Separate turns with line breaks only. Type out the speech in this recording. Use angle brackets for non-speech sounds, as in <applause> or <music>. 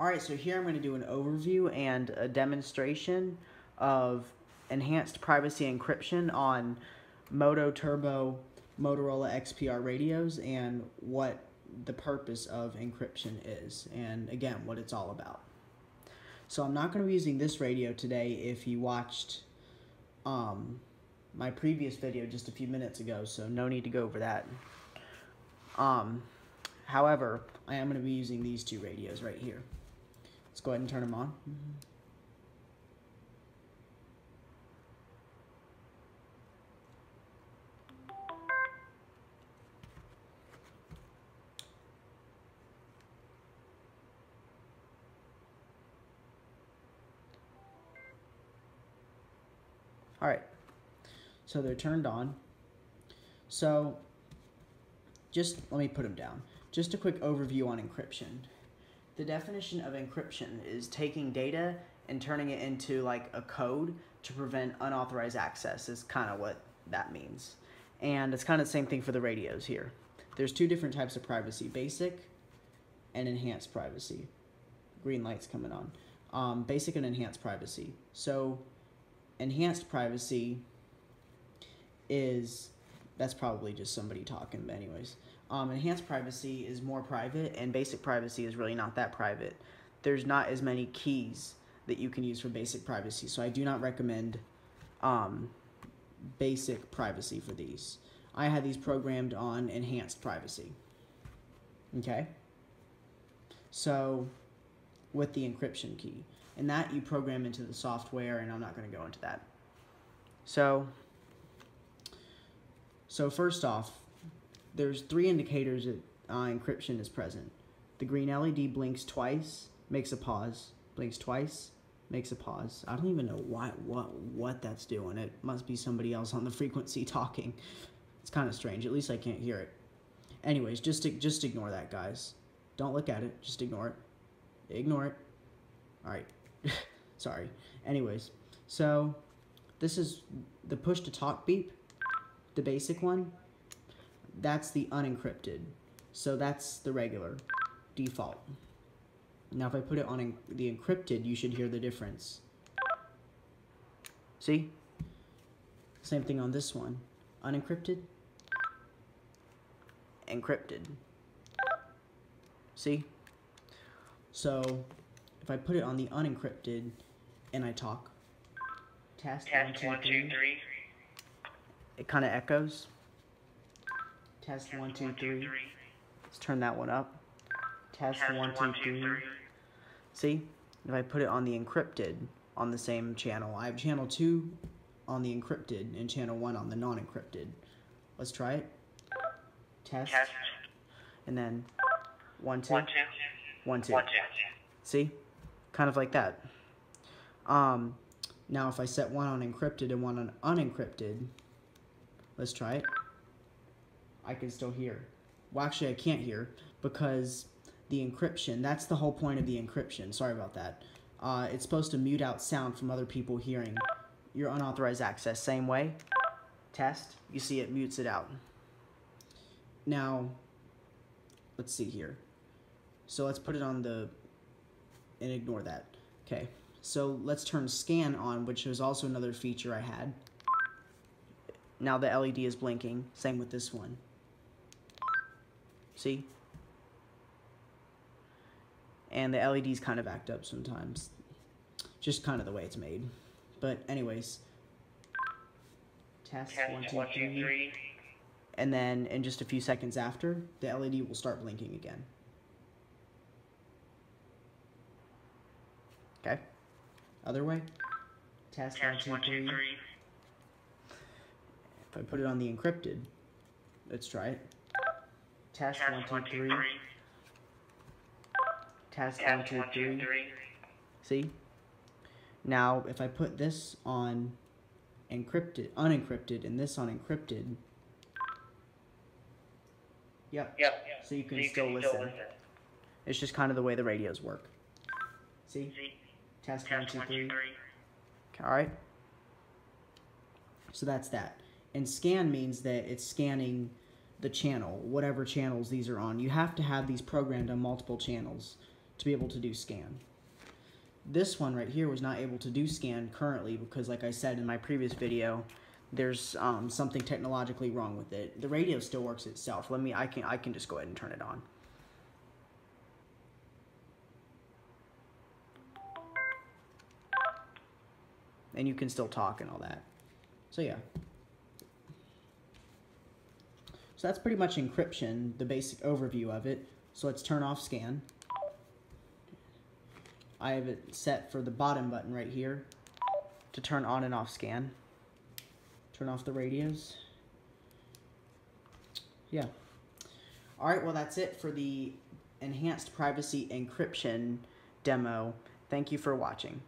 Alright, so here I'm going to do an overview and a demonstration of enhanced privacy encryption on MotoTRBO Motorola XPR radios and what the purpose of encryption is and again what it's all about. So I'm not going to be using this radio today if you watched um, my previous video just a few minutes ago so no need to go over that. Um, however, I am going to be using these two radios right here. Let's go ahead and turn them on. All right, so they're turned on. So just let me put them down. Just a quick overview on encryption. The definition of encryption is taking data and turning it into like a code to prevent unauthorized access is kind of what that means. And it's kind of the same thing for the radios here. There's two different types of privacy, basic and enhanced privacy. Green light's coming on. Um, basic and enhanced privacy. So enhanced privacy is that's probably just somebody talking but anyways um, enhanced privacy is more private and basic privacy is really not that private. There's not as many keys that you can use for basic privacy so i do not recommend um, basic privacy for these. I had these programmed on enhanced privacy. Okay? So with the encryption key. And that you program into the software, and I'm not going to go into that. So, so first off, there's three indicators that uh, encryption is present. The green LED blinks twice, makes a pause, blinks twice, makes a pause. I don't even know why, what, what that's doing. It must be somebody else on the <laughs> frequency talking. It's kind of strange. At least I can't hear it. Anyways, just, just ignore that, guys. Don't look at it. Just ignore it. Ignore it. All right. <laughs> Sorry. Anyways, so this is the push to talk beep, the basic one. That's the unencrypted. So that's the regular default. Now if I put it on the encrypted, you should hear the difference. See? Same thing on this one. Unencrypted. Encrypted. See? So if I put it on the unencrypted and I talk, test, test one, two, three, three. it kind of echoes. Test, one, two, three. Let's turn that one up. Test, one, two, three. See, if I put it on the encrypted on the same channel, I have channel 2 on the encrypted and channel 1 on the non-encrypted. Let's try it. Test. Test. And then one, two. One, two. One, two. One, two. See? kind of like that. Um, now if I set one on encrypted and one on unencrypted, let's try it. I can still hear. Well, actually I can't hear because the encryption, that's the whole point of the encryption. Sorry about that. Uh, it's supposed to mute out sound from other people hearing your unauthorized access. Same way, test, you see it mutes it out. Now, let's see here. So let's put it on the and ignore that. Okay, so let's turn scan on, which was also another feature I had. Now the LED is blinking. Same with this one. See? And the LEDs kind of act up sometimes. Just kind of the way it's made. But anyways. Test, Test one, two, one, two, three. three. And then in just a few seconds after, the LED will start blinking again. Okay. Other way. Test, Test one, two, one, two, three. If I put it on the encrypted, let's try it. Test, Test one, two, one, two, three. three. Test, Test one, two, one, two, three. three. See? Now, if I put this on encrypted, unencrypted, and this on encrypted, yep. Yep. So you can, so you still, can listen. still listen. It's just kind of the way the radios work. See? See? Test, Test one, two, three. three. All right. So that's that. And scan means that it's scanning the channel, whatever channels these are on. You have to have these programmed on multiple channels to be able to do scan. This one right here was not able to do scan currently because like I said in my previous video, there's um, something technologically wrong with it. The radio still works itself. Let me, I can, I can just go ahead and turn it on. And you can still talk and all that. So yeah. So that's pretty much encryption, the basic overview of it. So let's turn off scan. I have it set for the bottom button right here to turn on and off scan. Turn off the radios. Yeah. Alright, well that's it for the enhanced privacy encryption demo. Thank you for watching.